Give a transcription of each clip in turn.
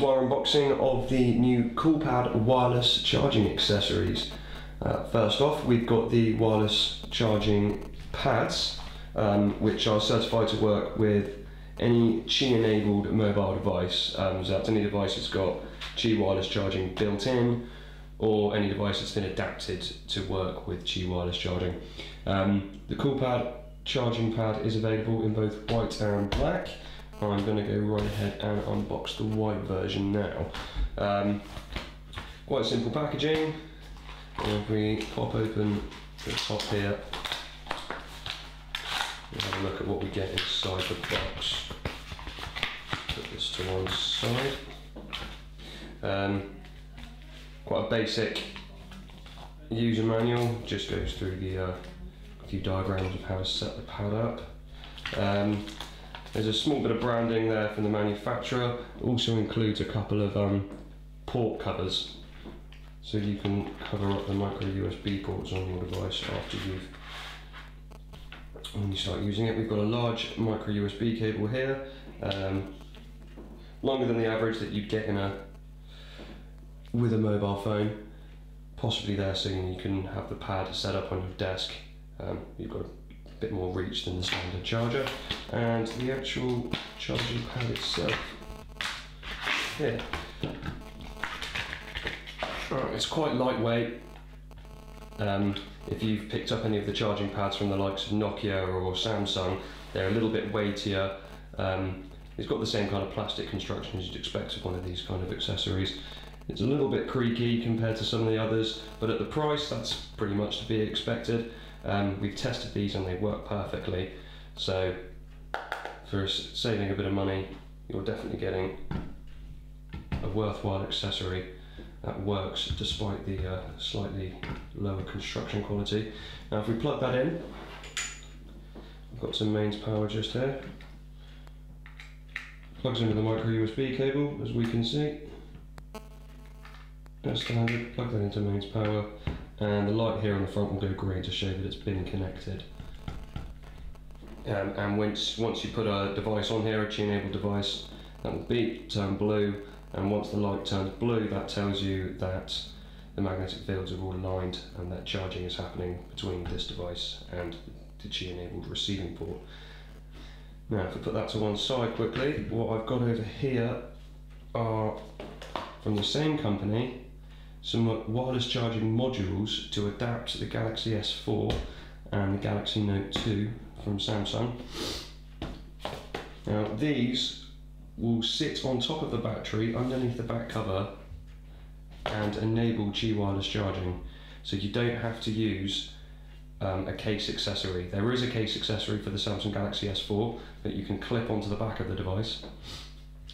welcome to our unboxing of the new CoolPad wireless charging accessories. Uh, first off, we've got the wireless charging pads, um, which are certified to work with any Qi enabled mobile device. Um, so that's any device that's got Qi wireless charging built in, or any device that's been adapted to work with Qi wireless charging. Um, the CoolPad charging pad is available in both white and black. I'm going to go right ahead and unbox the white version now. Um, quite simple packaging. If we pop open the top here, we'll have a look at what we get inside the box. Put this to one side. Um, quite a basic user manual, just goes through the uh, few diagrams of how to set the pad up. Um, there's a small bit of branding there from the manufacturer. It also includes a couple of um, port covers so you can cover up the micro USB ports on your device after you've when you start using it. We've got a large micro USB cable here, um, longer than the average that you'd get in a with a mobile phone. Possibly there so you can have the pad set up on your desk. Um, you've got bit more reach than the standard charger. And the actual charging pad itself here. It's quite lightweight. Um, if you've picked up any of the charging pads from the likes of Nokia or Samsung they're a little bit weightier. Um, it's got the same kind of plastic construction as you'd expect of one of these kind of accessories. It's a little bit creaky compared to some of the others but at the price that's pretty much to be expected um, we've tested these and they work perfectly. So for saving a bit of money, you're definitely getting a worthwhile accessory that works despite the uh, slightly lower construction quality. Now if we plug that in, I've got some mains power just here. Plugs into the micro USB cable as we can see. That's standard, plug that into mains power and the light here on the front will go green to show that it's been connected. Um, and once, once you put a device on here, a Qi-enabled device, that will beep, turn blue, and once the light turns blue, that tells you that the magnetic fields are all aligned and that charging is happening between this device and the Qi-enabled receiving port. Now, if we put that to one side quickly, what I've got over here are from the same company some wireless charging modules to adapt the Galaxy S4 and the Galaxy Note 2 from Samsung. Now these will sit on top of the battery underneath the back cover and enable Qi wireless charging so you don't have to use um, a case accessory. There is a case accessory for the Samsung Galaxy S4 that you can clip onto the back of the device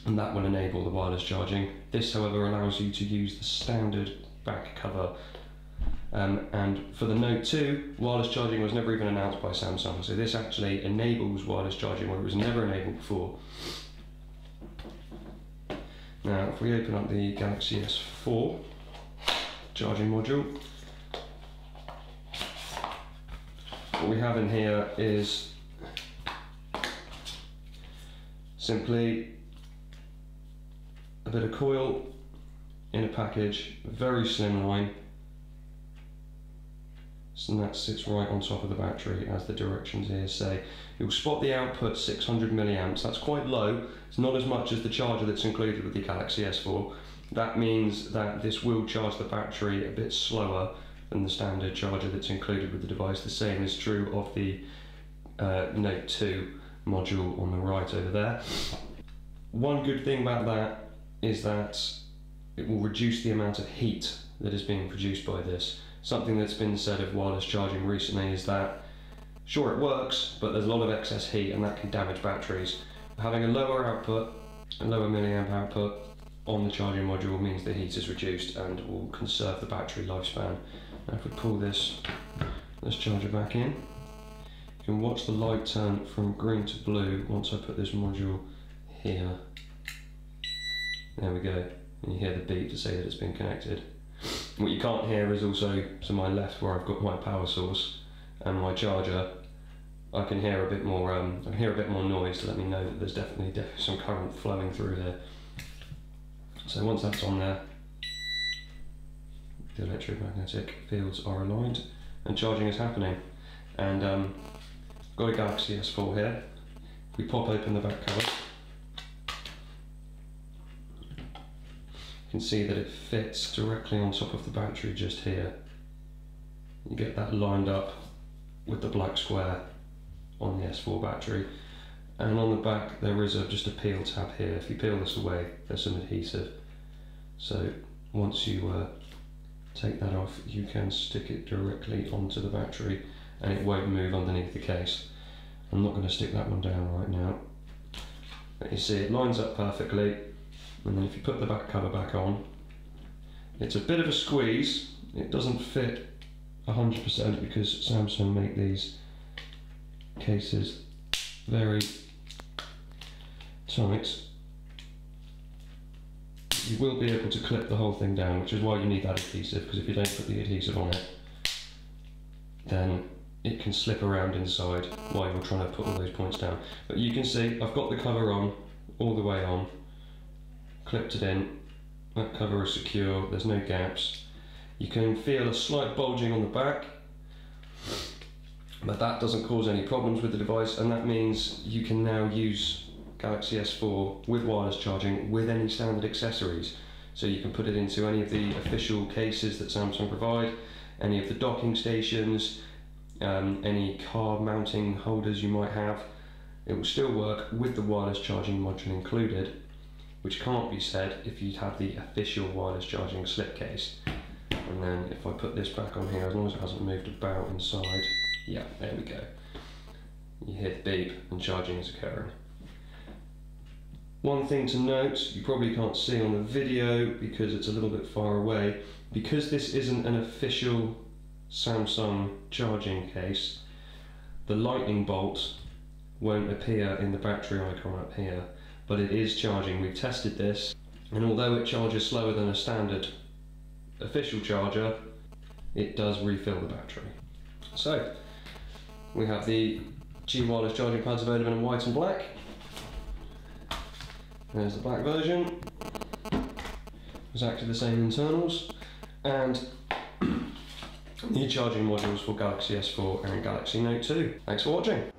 and that will enable the wireless charging. This however allows you to use the standard back cover um, and for the Note 2, wireless charging was never even announced by Samsung, so this actually enables wireless charging where it was never enabled before. Now, if we open up the Galaxy S4 charging module, what we have in here is simply a bit of coil in a package, very slim line. So that sits right on top of the battery as the directions here say. You'll spot the output 600 milliamps. That's quite low. It's not as much as the charger that's included with the Galaxy S4. That means that this will charge the battery a bit slower than the standard charger that's included with the device. The same is true of the uh, Note 2 module on the right over there. One good thing about that is that it will reduce the amount of heat that is being produced by this. Something that's been said of wireless charging recently is that sure it works, but there's a lot of excess heat and that can damage batteries. Having a lower output, a lower milliamp output on the charging module means the heat is reduced and will conserve the battery lifespan. Now if we pull this, this charger back in, you can watch the light turn from green to blue once I put this module here. There we go and you hear the beep to say that it's been connected. What you can't hear is also to my left where I've got my power source and my charger. I can hear a bit more. Um, I can hear a bit more noise to let me know that there's definitely def some current flowing through there. So once that's on there, the electromagnetic fields are aligned and charging is happening. And um, got a Galaxy S4 here. We pop open the back cover, can see that it fits directly on top of the battery just here. You get that lined up with the black square on the S4 battery. And on the back there is a, just a peel tab here. If you peel this away, there's some adhesive. So once you uh, take that off, you can stick it directly onto the battery and it won't move underneath the case. I'm not going to stick that one down right now. But you see it lines up perfectly and then if you put the back cover back on, it's a bit of a squeeze. It doesn't fit 100% because Samsung make these cases very tight. You will be able to clip the whole thing down, which is why you need that adhesive, because if you don't put the adhesive on it, then it can slip around inside while you're trying to put all those points down. But you can see I've got the cover on, all the way on, clipped it in, that cover is secure, there's no gaps. You can feel a slight bulging on the back, but that doesn't cause any problems with the device and that means you can now use Galaxy S4 with wireless charging with any standard accessories. So you can put it into any of the official cases that Samsung provide, any of the docking stations, um, any car mounting holders you might have. It will still work with the wireless charging module included, which can't be said if you'd have the official wireless charging slipcase. And then if I put this back on here, as long as it hasn't moved about inside, yeah, there we go. You hear the beep and charging is occurring. One thing to note, you probably can't see on the video because it's a little bit far away, because this isn't an official Samsung charging case, the lightning bolt won't appear in the battery icon up here, but it is charging. We've tested this, and although it charges slower than a standard official charger, it does refill the battery. So, we have the G wireless charging pads available in white and black. There's the black version. Exactly the same internals. And the charging modules for Galaxy S4 and Galaxy Note 2. Thanks for watching.